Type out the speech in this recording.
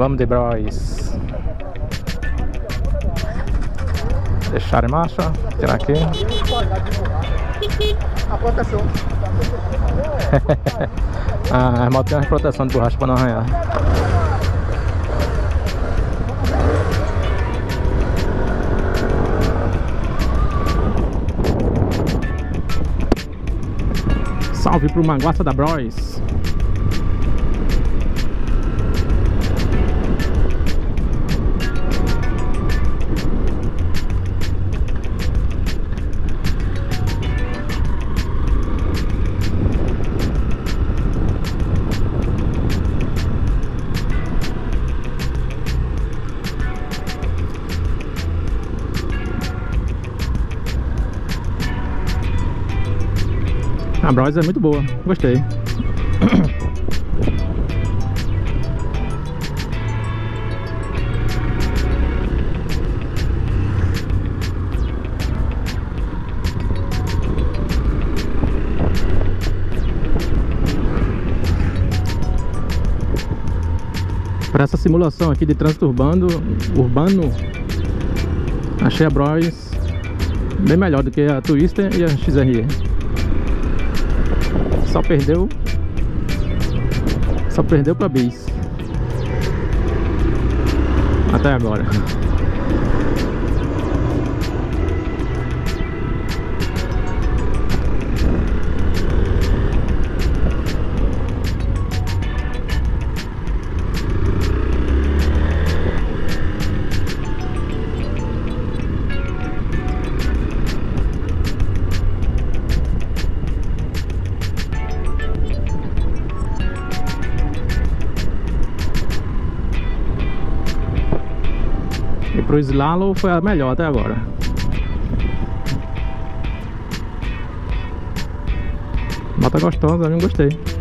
Vamos de Bros. Deixar em marcha. Tirar aqui. A proteção. ah, as motos tem uma proteção de borracha para não arranhar. Salve pro Manguaça da Bros. A Bros é muito boa, gostei. Para essa simulação aqui de trânsito urbano, urbano achei a Bros bem melhor do que a Twister e a XRE. Só perdeu. Só perdeu pra Bis Até agora pro slalom foi a melhor até agora. Bota gostosa, eu gostei.